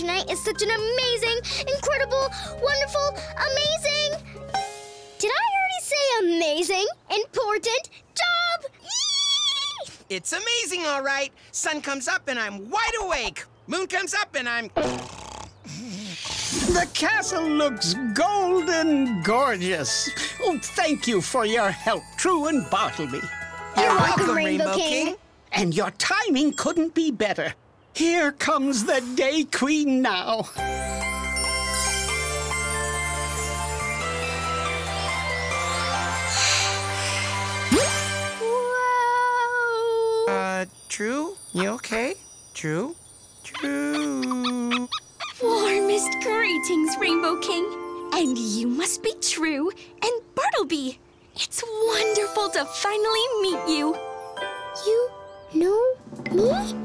Moon rise each night is such an amazing, incredible, wonderful, amazing. Did I already say amazing? Important job! Yee! It's amazing, all right. Sun comes up and I'm wide awake. Moon comes up and I'm. The castle looks golden gorgeous. Oh, thank you for your help, True and Bartleby. You're ah, welcome, Rainbow King. And your timing couldn't be better. Here comes the Day Queen now. Whoa! Uh, True? You okay? True? True. Warmest greetings, Rainbow King. And you must be True and Bartleby. It's wonderful to finally meet you. You know me?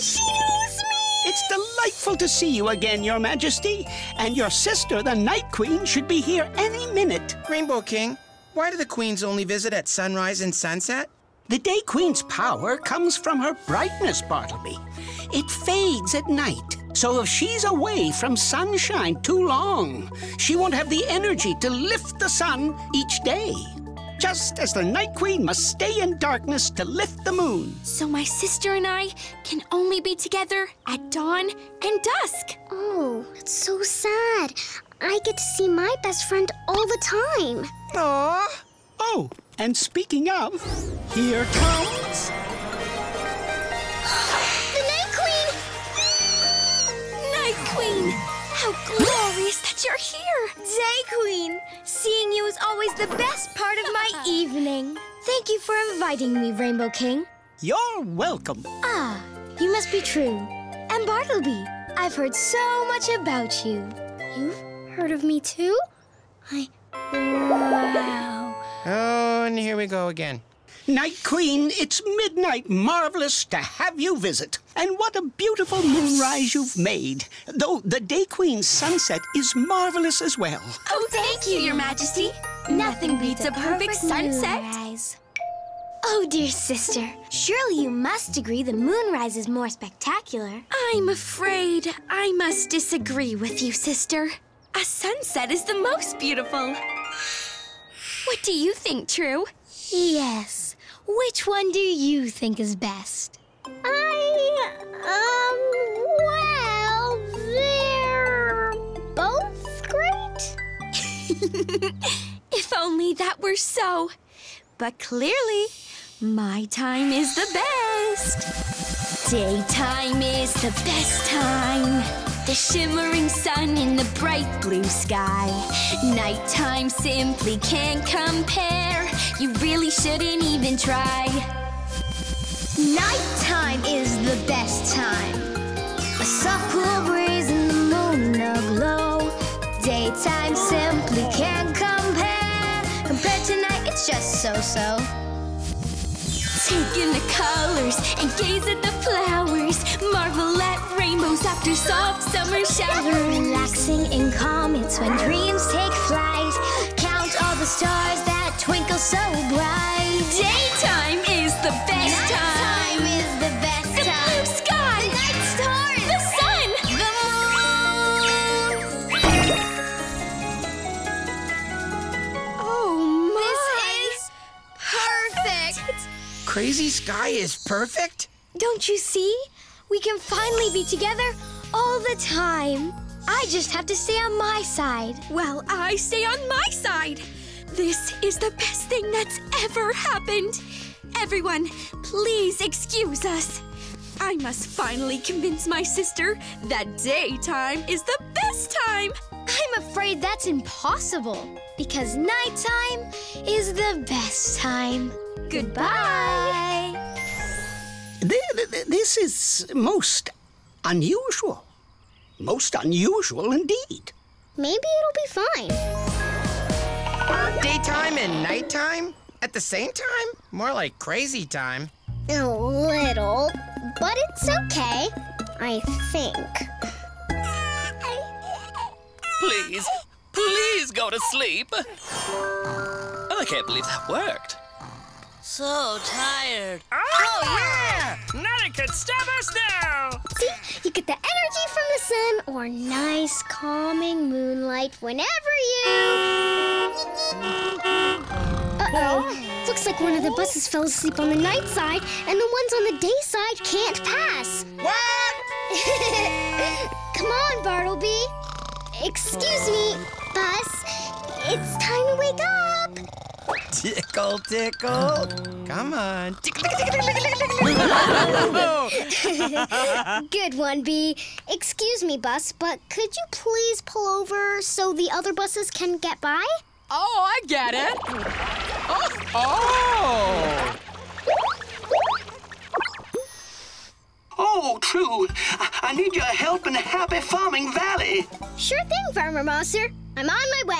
She knows me! It's delightful to see you again, Your Majesty. And your sister, the Night Queen, should be here any minute. Rainbow King, why do the queens only visit at sunrise and sunset? The Day Queen's power comes from her brightness, Bartleby. It fades at night. So if she's away from sunshine too long, she won't have the energy to lift the sun each day. Just as the Night Queen must stay in darkness to lift the moon. So my sister and I can only be together at dawn and dusk. Oh, it's so sad. I get to see my best friend all the time. Aww. Oh, and speaking of, here comes. The Night Queen! Night Queen, how glorious that you're here. Day Queen! Seeing you is always the best part of my evening. Thank you for inviting me, Rainbow King. You're welcome. Ah, you must be true. And Bartleby, I've heard so much about you. You've heard of me too? I. Wow. Oh, and here we go again. Night Queen, it's midnight. Marvelous to have you visit. And what a beautiful moonrise you've made. Though the Day Queen's sunset is marvelous as well. Oh, thank you, Your Majesty. Nothing beats a perfect sunset. Moonrise. Oh, dear sister, surely you must agree the moonrise is more spectacular. I'm afraid I must disagree with you, sister. A sunset is the most beautiful. What do you think, True? Yes. Which one do you think is best? I. Um. Well, they're both great. If only that were so. But clearly, my time is the best. Daytime is the best time. The shimmering sun in the bright blue sky. Nighttime simply can't compare. You really shouldn't even try. Nighttime is the best time. A soft cool breeze and the moon aglow. Daytime simply can't compare. Compared to night, it's just so-so. Take in the colors and gaze at the flowers. Marvel at rainbows after soft summer showers. Relaxing and calm, it's when dreams take flight. Count all the stars that so bright. Daytime is the best Nighttime time. is the best The time. blue sky. The night stars. The sun. The moon. Oh my. This is perfect. Crazy Sky is perfect? Don't you see? We can finally be together all the time. I just have to stay on my side. Well, I stay on my side. This is the best thing that's ever happened. Everyone, please excuse us. I must finally convince my sister that daytime is the best time. I'm afraid that's impossible because nighttime is the best time. Goodbye. Th- th- th- This is most unusual. Most unusual indeed. Maybe it'll be fine. Daytime and nighttime? At the same time? More like crazy time. A little, but it's okay. I think. Please, please go to sleep. Oh, I can't believe that worked. So tired. Ah! Oh, yeah! Stop us now! See, you get the energy from the sun or nice, calming moonlight whenever you. Uh oh. Looks like one of the buses fell asleep on the night side, and the ones on the day side can't pass. What? Come on, Bartleby. Excuse me, bus. It's time to wake up. Tickle, tickle. Come on. Tickle, tickle, tickle, tickle, tickle, tickle. Good one, B. Excuse me, bus, but could you please pull over so the other buses can get by? Oh, I get it. Oh! Oh, true. I, I need your help in Happy Farming Valley. Sure thing, Farmer Monster. I'm on my way.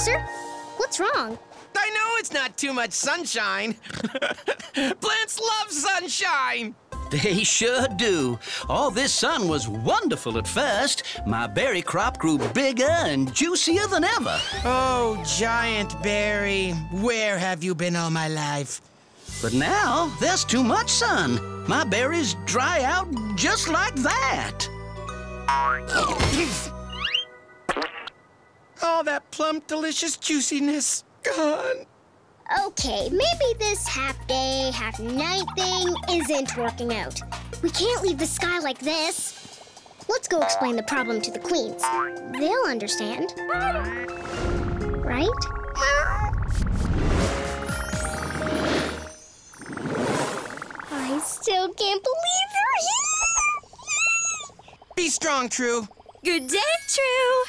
Hi, What's wrong? I know it's not too much sunshine. Plants love sunshine. They sure do. All this sun was wonderful at first. My berry crop grew bigger and juicier than ever. Oh, giant berry, where have you been all my life? But now there's too much sun. My berries dry out just like that. All that plump, delicious juiciness gone. Okay, maybe this half day, half night thing isn't working out. We can't leave the sky like this. Let's go explain the problem to the queens. They'll understand. Right? I still can't believe they're here! Be strong, True. Good day, True.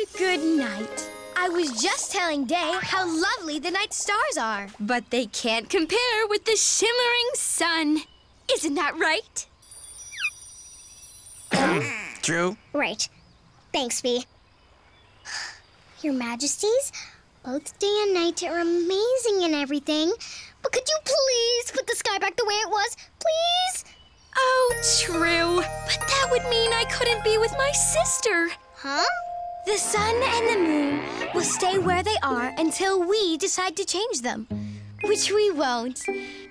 And good night. I was just telling Day how lovely the night stars are. But they can't compare with the shimmering sun. Isn't that right? True. Right. Thanks, Bee. Your Majesties, both day and night are amazing and everything. But could you please put the sky back the way it was? Please? Oh, true. But that would mean I couldn't be with my sister. Huh? The sun and the moon will stay where they are until we decide to change them. Which we won't.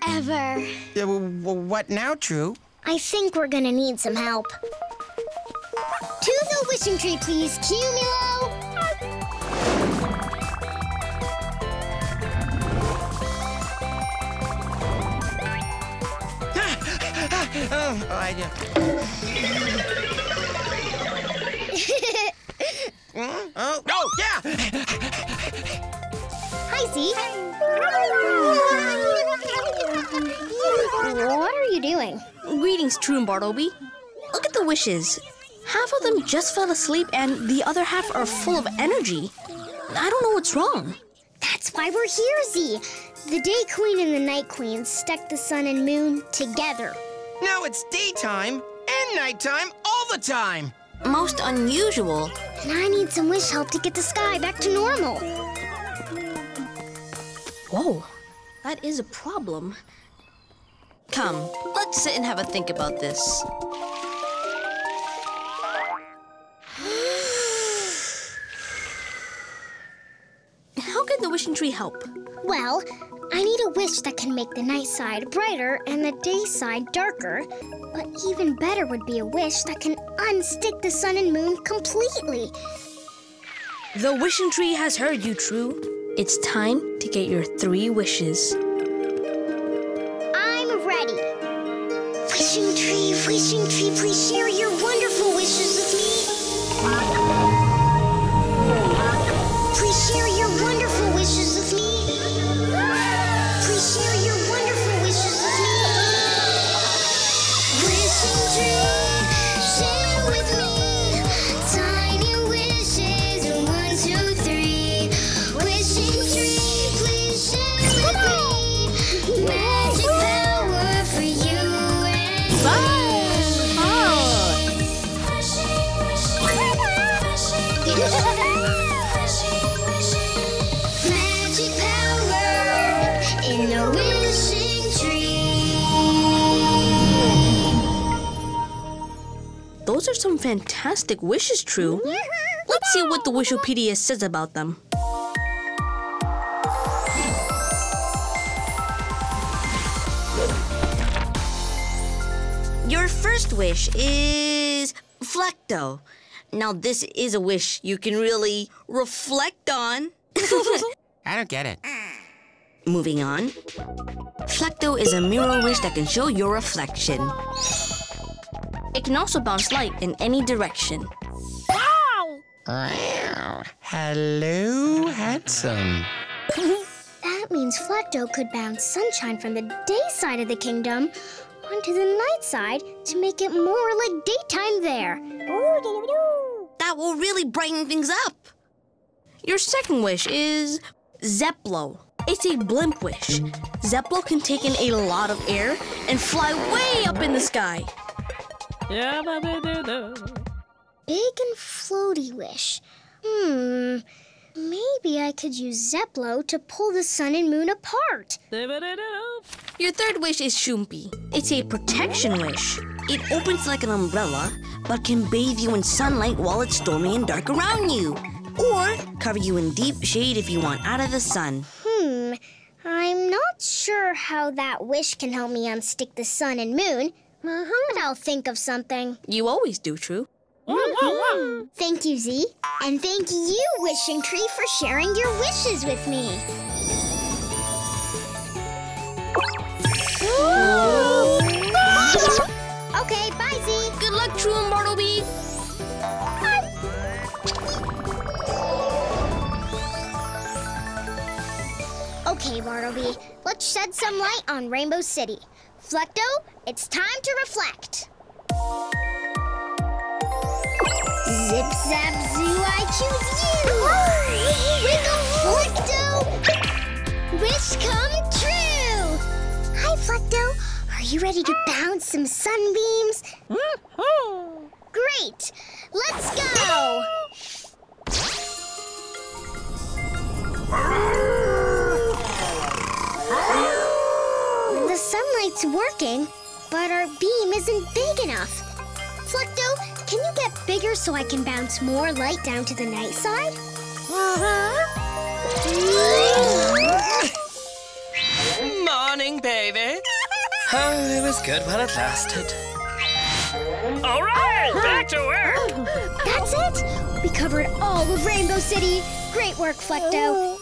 Ever. Uh, w- w- what now, True? I think we're gonna need some help. To the wishing tree, please, Cumulo! Oh, I do. Hi, What are you doing? Greetings, True and Bartleby. Look at the wishes. Half of them just fell asleep, and the other half are full of energy. I don't know what's wrong. That's why we're here, Zee. The Day Queen and the Night Queen stuck the sun and moon together. Now it's daytime and nighttime all the time. Most unusual. And I need some wish help to get the sky back to normal. Whoa, that is a problem. Come, let's sit and have a think about this. How can the wishing tree help? Well, I need a wish that can make the night side brighter and the day side darker. But even better would be a wish that can unstick the sun and moon completely. The wishing tree has heard you, True. It's time to get your three wishes. Those are some fantastic wishes, True. Let's see what the Wishopedia says about them. Your first wish is Flecto. Now, this is a wish you can really reflect on. I don't get it. Moving on. Flecto is a mirror wish that can show your reflection. It can also bounce light in any direction. Wow! Hello, handsome. That means Flecto could bounce sunshine from the day side of the kingdom onto the night side to make it more like daytime there. That will really brighten things up. Your second wish is Zeplo. It's a blimp wish. Zeplo can take in a lot of air and fly way up in the sky. Big and floaty wish. Hmm. Maybe I could use Zeplo to pull the sun and moon apart. Your third wish is Shumpi. It's a protection wish. It opens like an umbrella, but can bathe you in sunlight while it's stormy and dark around you. Or cover you in deep shade if you want out of the sun. Hmm. I'm not sure how that wish can help me unstick the sun and moon. Uh-huh. But I'll think of something. You always do, True. Thank you, Zee. And thank you, Wishing Tree, for sharing your wishes with me. okay, bye, Zee. Good luck, True and Bartleby. Okay, Bartleby, let's shed some light on Rainbow City. Flecto, it's time to reflect. Zip zap zoo, I choose you! Flecto! Wish come true! Hi, Flecto. Are you ready to bounce some sunbeams? Mm-hmm. Great! Let's go! The sunlight's working, but our beam isn't big enough. Flecto, can you get bigger so I can bounce more light down to the night side? Uh-huh. Morning, baby. Oh, it was good while it lasted. All right, back to work. That's it! We covered all of Rainbow City. Great work, Flecto.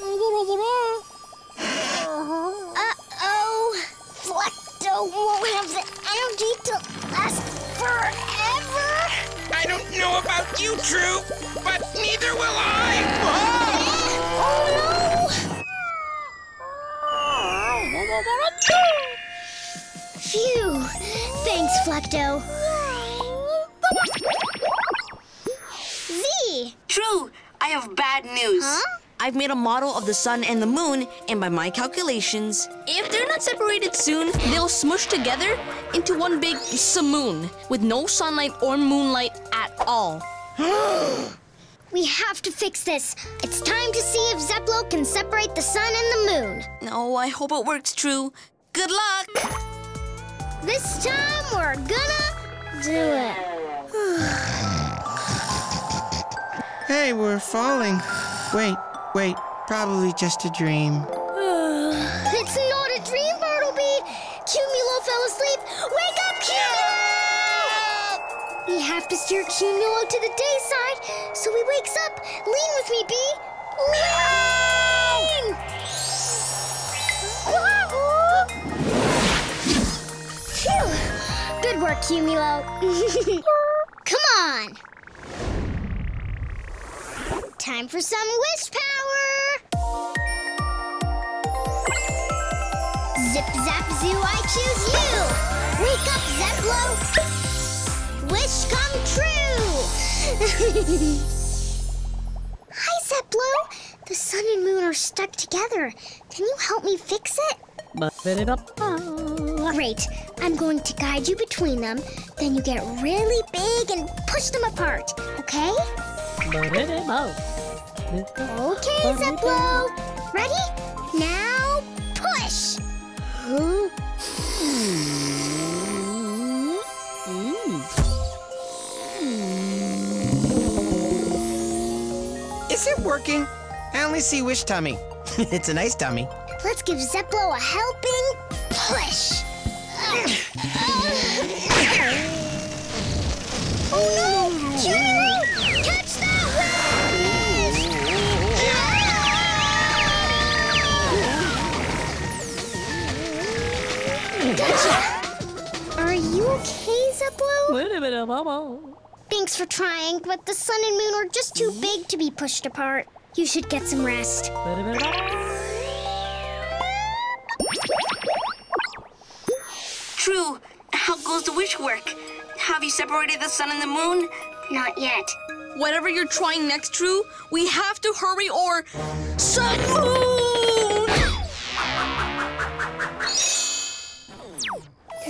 Flecto won't have the energy to last forever. I don't know about you, True, but neither will I. Oh, no! Phew. Thanks, Flecto. Zee! True, I have bad news. Huh? I've made a model of the sun and the moon, and by my calculations, if they're not separated soon, they'll smush together into one big simoon with no sunlight or moonlight at all. We have to fix this. It's time to see if Zeplo can separate the sun and the moon. No, I hope it works, True. Good luck! This time we're gonna do it. Hey, we're falling. Wait, wait. Probably just a dream. It's not a dream, Bartleby. Cumulo fell asleep. Wake up, Cumulo! We have to steer Cumulo to the day side so he wakes up. Lean with me, Bee. Lean! Phew. Good work, Cumulo. Come on. Time for some wish power. Zip zap zoo, I choose you. Wake up, Zeplo. Wish come true. Hi, Zeplo. The sun and moon are stuck together. Can you help me fix it? Oh, great. I'm going to guide you between them. Then you get really big and push them apart. Okay? Okay, Zeplo. Ready? Now, push. Is it working? I only see Wish Tummy. it's a nice tummy. Let's give Zeplo a helping push. oh no! Cumulo! Okay, Zeplo? Thanks for trying, but the sun and moon are just too big to be pushed apart. You should get some rest. True. How goes the wish work? Have you separated the sun and the moon? Not yet. Whatever you're trying next, True, we have to hurry or. Sun Moon!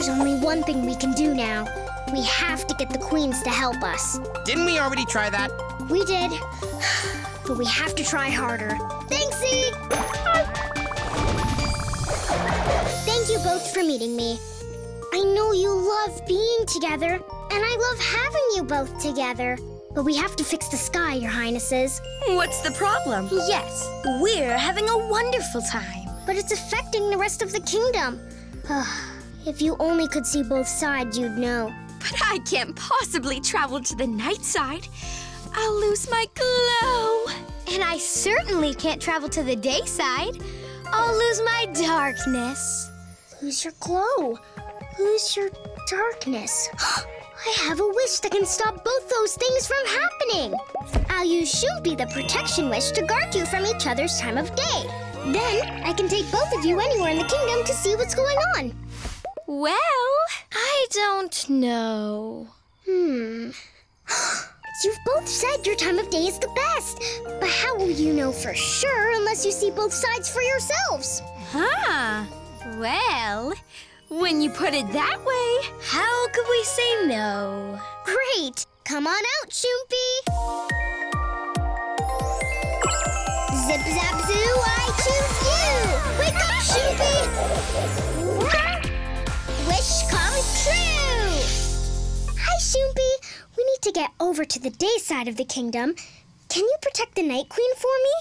There's only one thing we can do now. We have to get the queens to help us. Didn't we already try that? We did. But we have to try harder. Thanks, E! Thank you both for meeting me. I know you love being together, and I love having you both together. But we have to fix the sky, Your Highnesses. What's the problem? Yes, we're having a wonderful time. But it's affecting the rest of the kingdom. if you only could see both sides, you'd know. But I can't possibly travel to the night side. I'll lose my glow. And I certainly can't travel to the day side. I'll lose my darkness. Lose your glow. Lose your darkness. I have a wish that can stop both those things from happening. I'll use Shumpi the protection wish to guard you from each other's time of day. Then I can take both of you anywhere in the kingdom to see what's going on. Well, I don't know. Hmm. You've both said your time of day is the best, but how will you know for sure unless you see both sides for yourselves? Huh. Well, when you put it that way, how could we say no? Great! Come on out, Shumpi! Zip zap zoo, I choose you! Wake up, Shumpi! Wish come true! Hi, Shumpi! We need to get over to the day side of the kingdom. Can you protect the Night Queen for me?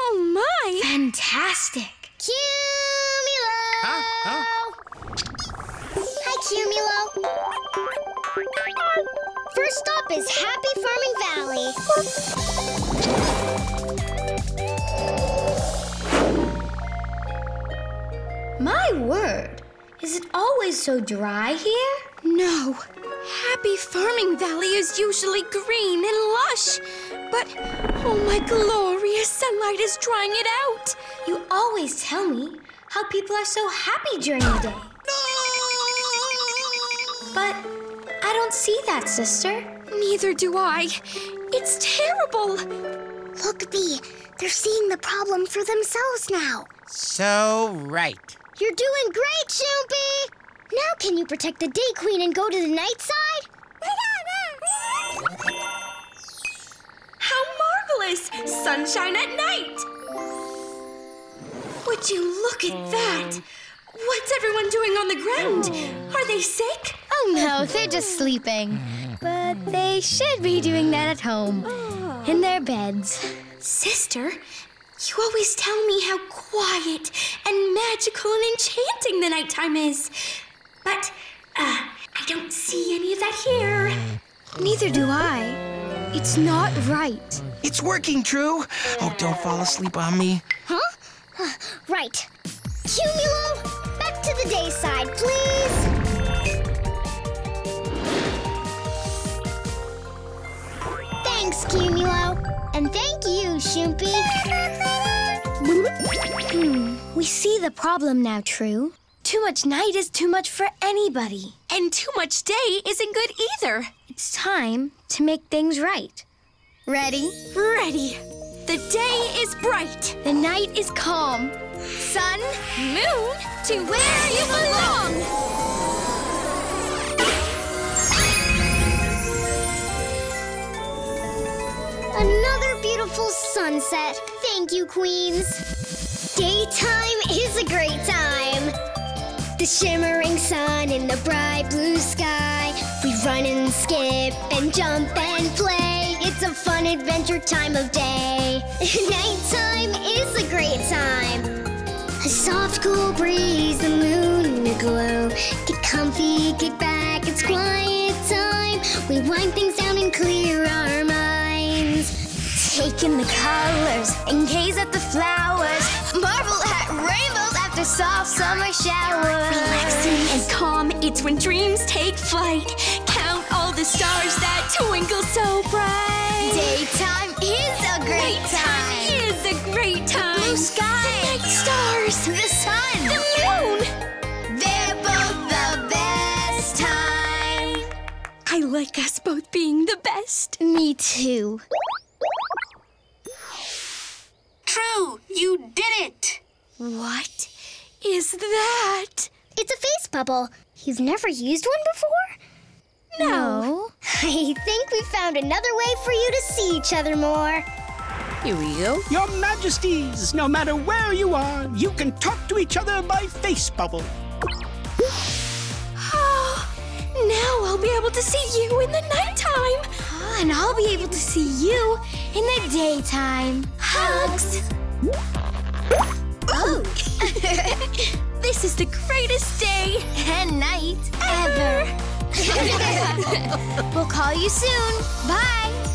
Oh my! Fantastic. Cumulo! Huh? Huh? Hi, Cumulo. First stop is Happy Farming Valley. My word. Is it always so dry here? No. Happy Farming Valley is usually green and lush. But, oh my glorious sunlight is drying it out. You always tell me how people are so happy during the day. No! But I don't see that, sister. Neither do I. It's terrible. Look, Bee. They're seeing the problem for themselves now. So right. You're doing great, Shumpi! Now can you protect the Day Queen and go to the night side? How marvelous! Sunshine at night! Would you look at that? What's everyone doing on the ground? Are they sick? Oh no, they're just sleeping. But they should be doing that at home, in their beds. Sister, you always tell me how quiet and magical and enchanting the nighttime is. But, uh, I don't see any of that here. Neither do I. It's not right. It's working, True. Oh, don't fall asleep on me. Huh? Uh, right. Cumulo, back to the day side, please. Thanks, Cumulo. And thank you, Shumpi. Hmm. We see the problem now, True. Too much night is too much for anybody. And too much day isn't good either. It's time to make things right. Ready? Ready. The day is bright. The night is calm. Sun, moon, to where you belong. Another beautiful sunset. Thank you, Queens. Daytime is a great time. The shimmering sun in the bright blue sky. We run and skip and jump and play. It's a fun adventure time of day. Nighttime is a great time. A soft, cool breeze, the moon in a glow. Get comfy, get back, it's quiet time. We wind things down and clear our minds. Take in the colors and gaze at the flowers. Marvel at rainbows after soft summer showers. Relaxing and calm, it's when dreams take flight. Count all the stars that twinkle so bright. Daytime is a great time. is a great time. Blue sky. The night stars. The sun. The moon. They're both the best time. I like us both being the best. Me too. True, you did it! What is that? It's a face bubble. You've never used one before? No. I think we found another way for you to see each other more. Here we go. Your Majesties, no matter where you are, you can talk to each other by face bubble. Oh, now I'll be able to see you in the nighttime. Ah, and I'll be able to see you in the daytime. Hugs. This is the greatest day and night ever. we'll call you soon. Bye.